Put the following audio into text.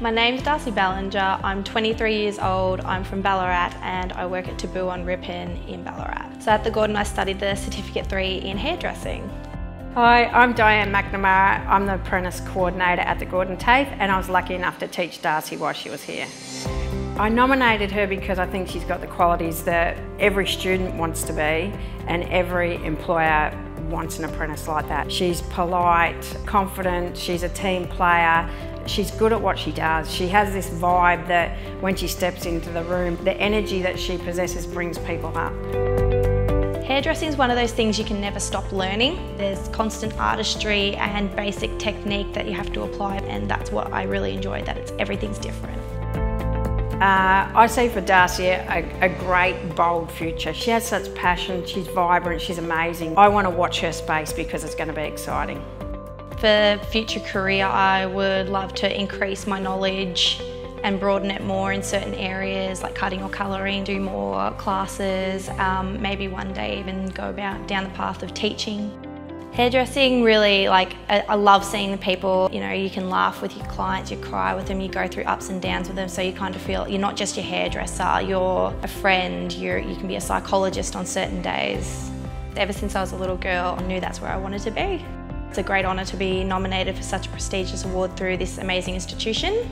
My name's Darcey Ballinger. I'm 23 years old. I'm from Ballarat and I work at Taboo on Ripon in Ballarat. So at the Gordon I studied the Certificate 3 in hairdressing. Hi, I'm Diane McNamara. I'm the apprentice coordinator at the Gordon TAFE and I was lucky enough to teach Darcey while she was here. I nominated her because I think she's got the qualities that every student wants to be and every employer wants an apprentice like that. She's polite, confident, she's a team player, she's good at what she does. She has this vibe that when she steps into the room, the energy that she possesses brings people up. Hairdressing is one of those things you can never stop learning. There's constant artistry and basic technique that you have to apply and that's what I really enjoy, that it's everything's different. Uh, I see for Darcey a, a, great, bold future. She has such passion, she's vibrant, she's amazing. I want to watch her space because it's going to be exciting. For future career, I would love to increase my knowledge and broaden it more in certain areas like cutting or colouring, do more classes, um, maybe one day even go about down the path of teaching. Hairdressing really, like, I love seeing the people, you know, you can laugh with your clients, you cry with them, you go through ups and downs with them, so you kind of feel you're not just your hairdresser, you're a friend, you're, you can be a psychologist on certain days. Ever since I was a little girl, I knew that's where I wanted to be. It's a great honour to be nominated for such a prestigious award through this amazing institution.